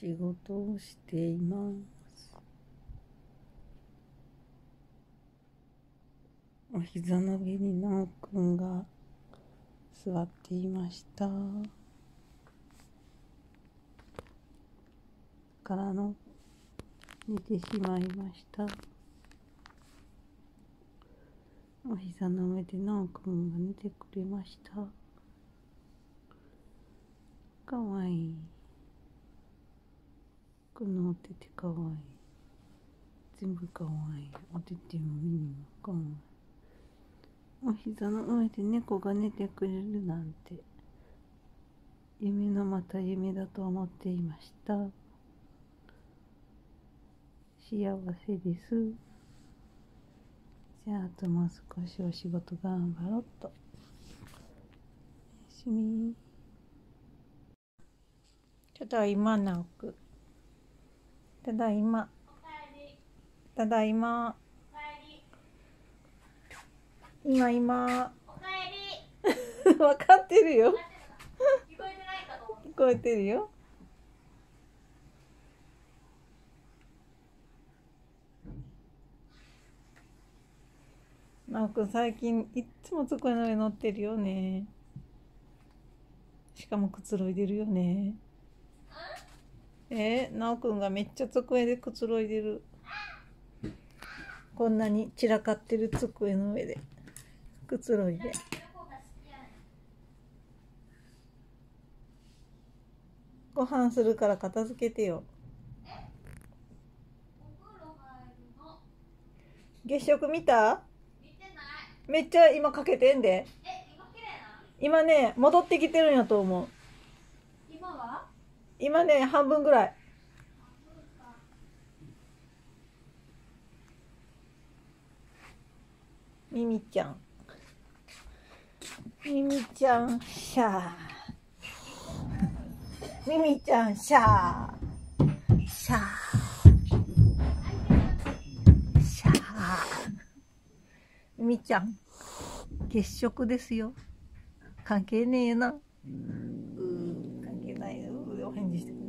仕事をしています。お膝の上になおくんが座っていました。からの寝てしまいました。お膝の上でなおくんが寝てくれました。かわいい。このおててかわい。い全部かわい。いおてても耳もかわいいお膝の上で猫が寝てくれるなんて。夢のまた夢だと思っていました。幸せです。じゃああともう少しお仕事頑張ろうと。おやすみただいまなくただいま。ただいま。今今。わかってるよ。聞こえてるよ。なおくん最近いっつも机の上乗ってるよね。しかもくつろいでるよね。えー、なおくんがめっちゃ机でくつろいでる。こんなに散らかってる机の上で。くつろいで。ご飯するから片付けてよ。月食見た？めっちゃ今かけてんで。今ね戻ってきてるんやと思う。今は？今ね半分ぐらい。ミミちゃん。ミミちゃんシャー。ミミちゃんシャー。シャー。シャーミミちゃん月食ですよ。関係ねえな。でした。